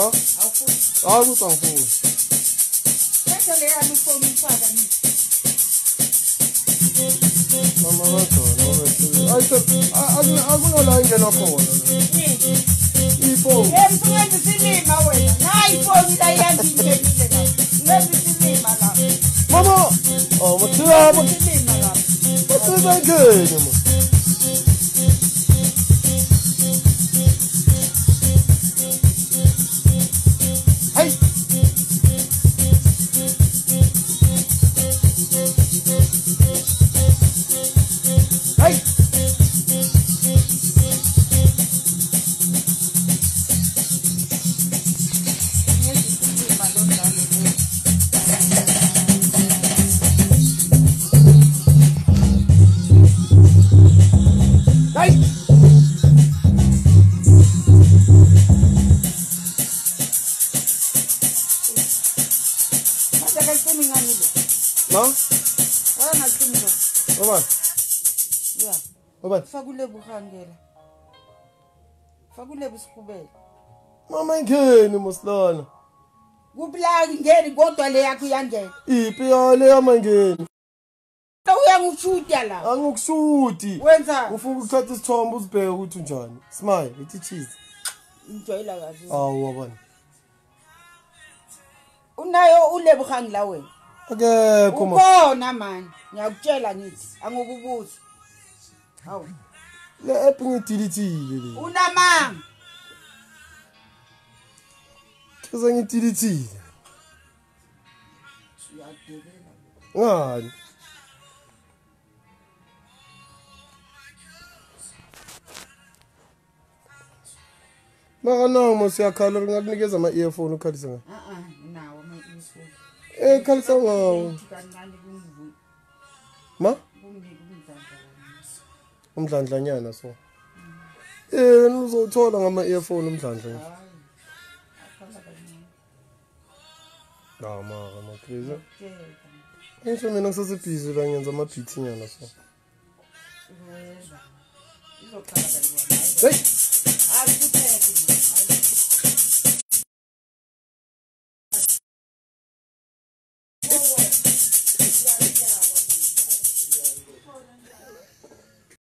Mambo? Au fumi. Au luta au fumi. Sasa lea ni fumi kwa dani. Mama wato, mama wato. Aisha, azuna azuna la inge na kwa. Ipo. Em tuwe tusini mawe. Na ipo nda yangu inge nje na. Nwe tusini mala. Mama. Oh, mutiwa. Mutiwa mala. Mutiwa good. Mama. Manje kacimi ngani lo No? wena ngacimi lo Mama. ya Mama. fakule buhangela fakule busihubela Mama ingeni musilana. kublaki ngeni kodwa le yakho iyangena Ipi yale yamangeni. uyangishuta la Angikushudi. wenza Ufuna ukuthatha isithombe uzibheke ukuthi unjani. Smile, ithi cheese. enjoyela kahle Awu wabona. Unayo ulebuhangi la wena Akekho ma. ukhona mani ngiyakutshela ngithi angokubuza hawu Le app ngidilithile le. unamanga Kese ngidilithile. uyadelela Ngani? Maka nawo mosiyakhala ngakunikeza ama-earphone ukhalisa ngawo. Eh khalisa wawo. Ma? Umdlandlanyana so. Eh uzothola ngama earphone umdlandla nje. Hawu mara makhriza. Ngisho mina ngisasebhizi la ngenza ama-beat nyana so. Hey.